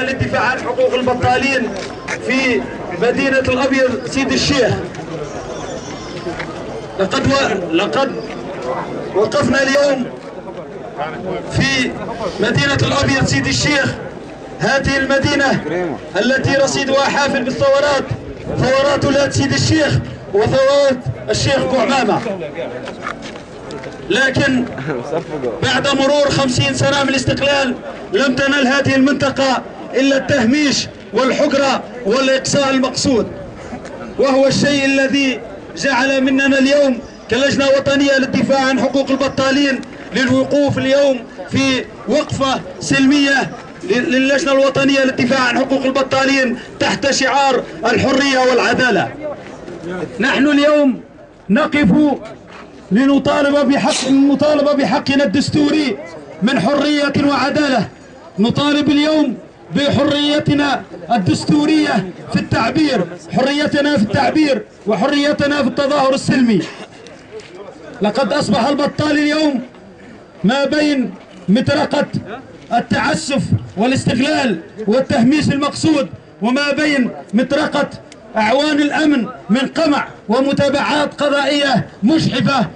للدفاع عن حقوق البطالين في مدينة الأبيض سيد الشيخ. لقد و... لقد وقفنا اليوم في مدينة الأبيض سيد الشيخ. هذه المدينة التي رصيدها حافل بالثورات ثورات ولاد سيد الشيخ وثورات الشيخ بوعمامة لكن بعد مرور خمسين سنة من الاستقلال لم تنل هذه المنطقة إلا التهميش والحجرة والإقصاء المقصود. وهو الشيء الذي جعل مننا اليوم كلجنة وطنية للدفاع عن حقوق البطالين للوقوف اليوم في وقفة سلمية للجنة الوطنية للدفاع عن حقوق البطالين تحت شعار الحرية والعدالة. نحن اليوم نقف لنطالب بحق المطالبة بحقنا الدستوري من حرية وعدالة. نطالب اليوم بحريتنا الدستورية في التعبير حريتنا في التعبير وحريتنا في التظاهر السلمي. لقد أصبح البطال اليوم ما بين مطرقة التعسف والاستغلال والتهميش المقصود وما بين مطرقة أعوان الأمن من قمع ومتابعات قضائية مجحفة.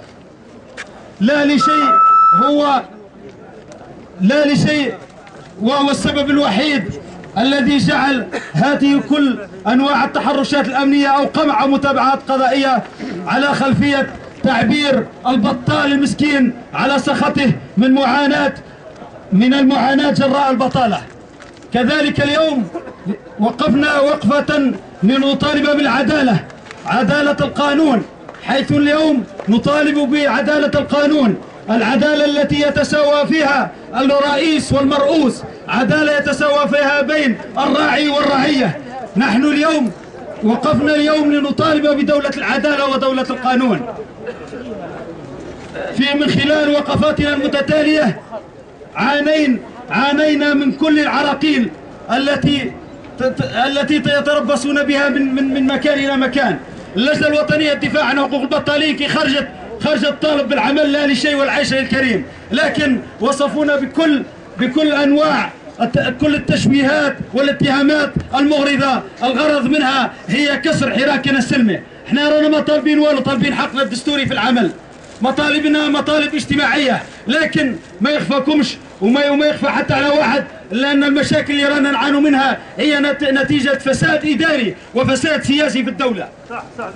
لا لشيء هو لا لشيء وهو السبب الوحيد الذي جعل هذه كل أنواع التحرشات الأمنية أو قمع متابعات قضائية على خلفية تعبير البطال المسكين على سخطه من معاناه من المعاناة جراء البطالة. كذلك اليوم وقفنا وقفة لنطالب بالعدالة عدالة القانون حيث اليوم نطالب بعدالة القانون. العدالة التي يتساوى فيها الرئيس والمرؤوس عدالة يتساوى فيها بين الراعي والرعية. نحن اليوم وقفنا اليوم لنطالب بدولة العدالة ودولة القانون. في من خلال وقفاتنا المتتالية عانين عانينا من كل العراقيل التي التي يتربصون بها من من من مكان إلى مكان. اللجنة الوطنية للدفاع عن حقوق البطالين خرجت خرج الطالب بالعمل لا لشيء والعيش للكريم. لكن وصفونا بكل بكل أنواع كل التشبيهات والاتهامات المغرضة. الغرض منها هي كسر حراكنا السلمي. إحنا رانا ما طالبين والو طالبين حقنا الدستوري في العمل. مطالبنا مطالب اجتماعية. لكن ما يخفاكمش وما وما يخفى حتى على واحد لأن المشاكل اللي رانا نعانوا منها هي نتيجة فساد إداري وفساد سياسي في الدولة. صح صح